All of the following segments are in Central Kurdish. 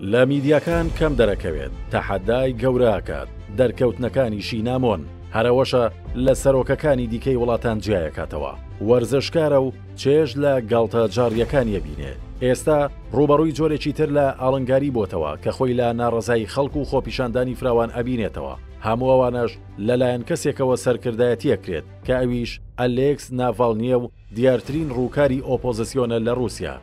لە میدیاکان کەم دەرەکەوێت تەحەدای گەورە ئەکات دەرکەوتنەکانیشی نامۆن هەرەوەشە لە سەرۆکەکانی دیکەی وڵاتان جیایەکاتەوە وەرزشکارە و چێژ لە گاڵتە جاڕیەکانی ئەبینێ ئێستا ڕووبەڕووی جۆرێکی تر لە ئاڵنگاری بۆتەوە کە خۆی لە ناڕەزایی خەڵک و خۆپیشاندانی فراوان ئەبینێتەوە هەموو ئەوانەش لەلایەن کەسێکەوە سەرکردایەتی ئەکرێت کە ئەویش ئەلێکس ناڤاڵنیە و دیارترین ڕووکاری ئۆپۆزسیۆنە لە ڕووسیا.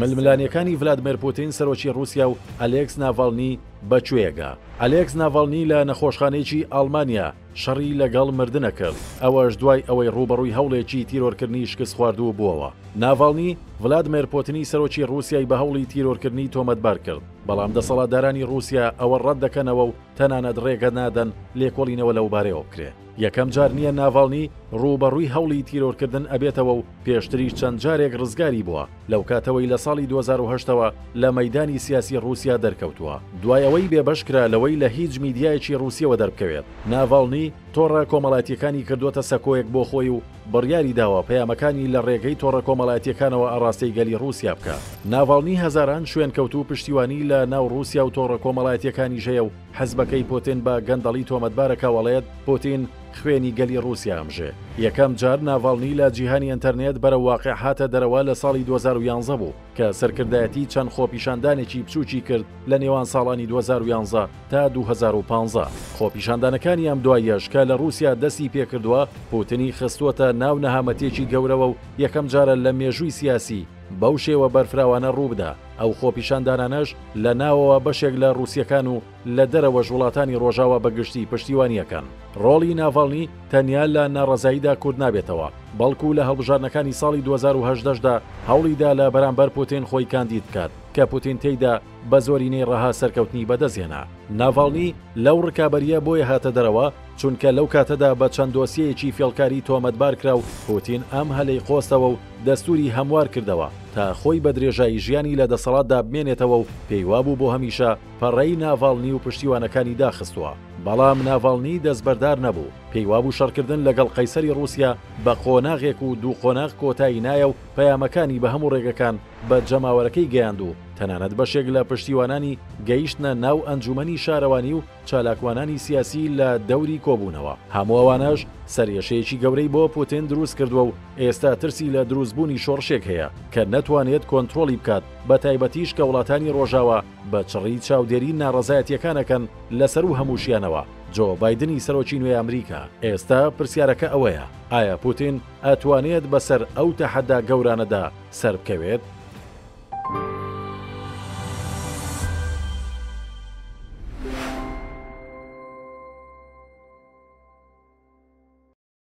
ململانێکانی ڤلادمێر پوتین سەرۆکی ڕووسیا و ئەلێکس ناڤاڵنی بە کوێگا؟ ئەلێکس ناڤاڵنی لە نەخۆشخانەیەکی ئاڵمانیا شەڕی لەگەڵ مردنە کرد، ئەوەش دوای ئەوەی ڕووبەڕووی هەوڵێکی تیرۆرکردنی شکستخواردوو بووەوە. ناڤاڵنی، ڤلادمێر پوتنی سەرۆکی ڕووسیای بە هەوڵی تیرۆرکردنی تۆمەتبار کرد، بەڵام دەسەڵاتدارانی ڕووسیا ئەوە ڕەت دەکەنەوە و تەنانەت ڕێگە نادەن لێکۆڵینەوە لەوبارەیەوە بکرێ. یەکەم جار نییە ناڤاڵنی ڕووبەڕووی هەوڵی تیرۆرکردن ئەبێتەوە و پێشتریش چەند جارێک ڕزگاری بووە، لەوکاتەوەی لە ساڵی دوو هەزار و هەشت ەوە لە مەیدانی سیاسی ڕووسیا دەرکەوتووە. دوای ئەوەی بێبەش کرا لەوەی لە هیچ میدیایەکی ڕووسیەوە دەربکەوێت، ناڤاڵنی تۆڕە کۆمەڵاتییەکانی کردووەتە سەکۆیەک بۆ خۆی و، بڕیاری داوە پەیامەکانی لە ڕێگەی تۆڕە کۆمەڵایەتییەکانەوە ئاڕاستەی گەلی ڕووسیا بکا. ناڤاڵنی هەزاران شوێنکەوتوو و پشتیوانی لە ناو ڕووسیا و تۆڕە کۆمەڵایەتییەکانیش هەیە و حزبەکەی پۆتین بە گەندەڵی تۆمەتبارە کە وەڵێت پۆتین خوێنی گەلی ڕووسیا ئەمژێ. یەکەم جار ناڤاڵنی لە جیهانی ئەنتەرنێت بەرەو واقیع هاتە دەرەوە لە ساڵی دوو هەزار و یازدە بوو کە سەرکردایەتی چەند خۆپیشاندانێکی بچووکی کرد لە نێوان ساڵانی دوو هەزار و یازدە تا دوو هەزار و پازدە. خۆپیشاندانەکانی ئەم دواییەش کە لە ڕووسیا دەستی پێکردووە، پووتنی خستووەتە ناو نەهامەتییەکی گەورەوە و یەکەم جارە لە مێژووی سیاسی بەو شێوە بەرفراوانە ڕووبدا. ئەو خۆپیشاندانانەش لە ناوەوە بەشێک لە ڕووسەکان و لە دەرەوەش وڵاتانی ڕۆژاوا بە گشتی پشتیوانییەکەن. ڕۆڵی ناڤاڵنی تەنیا لە ناڕەزاییدا کورت نابێتەوە، بەڵکوو لە هەڵبژاردنەکانی ساڵی دوو هەزار و هەژدە دا هەوڵی دا لە بەرامبەر پووتین خۆی کاندید بکات، کە پووتین تێیدا بە زۆرینەی ڕەها سەرکەوتنی بەدەستهێنا. ناڤاڵنی لەو ڕکابەرییە بۆیە هاتە دەرەوە، چونکە لەو کاتەدا بە چەند دۆسیەیەکی فێڵکاری تۆمەتبار کرا و پوتین ئەم هەلەی قۆستەوە و دەستووری هەموار کردەوە تا خۆی بە درێژایی ژیانی لە دەسەڵاتدا بمێنێتەوە و پێیوابوو بۆ هەمیشە پەڕەی ناڤاڵنی و پشتیوانەکانی داخستووە. بەڵام ناڤاڵنی دەستبەردار نەبوو، پێیوابوو شەڕکردن لەگەڵ قەیسەری ڕووسیا بە قۆناغێک و دوو قۆناغ کۆتایی نایە و پەیامەکانی بە هەموو ڕێگەکان بە جەماوەرەکەی گەیاند و تەنانەت بەشێک لە پشتیوانانی گەیشتنە ناو ئەنجومەنی شارەوانی و چالاکوانانی سیاسی لە دەوری کۆبوونەوە، هەموو ئەوانەش سەرئێشەیەکی گەورەی بۆ پوتین دروست کردووە و ئێستا ترسی لە دروستبوونی شۆڕشێک هەیە کە نەتوانێت کۆنترۆڵی بکات بەتایبەتیش کە وڵاتانی ڕۆژاوا بە چڕی چاودێری ناڕەزایەتیەکان ئەکەن لەسەروو هەمووشیانەوە جۆ بایدنی سەرۆکی نوێی ئەمریکا. ئێستا پرسیارەکە ئەوەیە ئایا پوتین، ئەتوانێت بەسەر ئەو تەحەدا گەورانەدا سەربکەوێت؟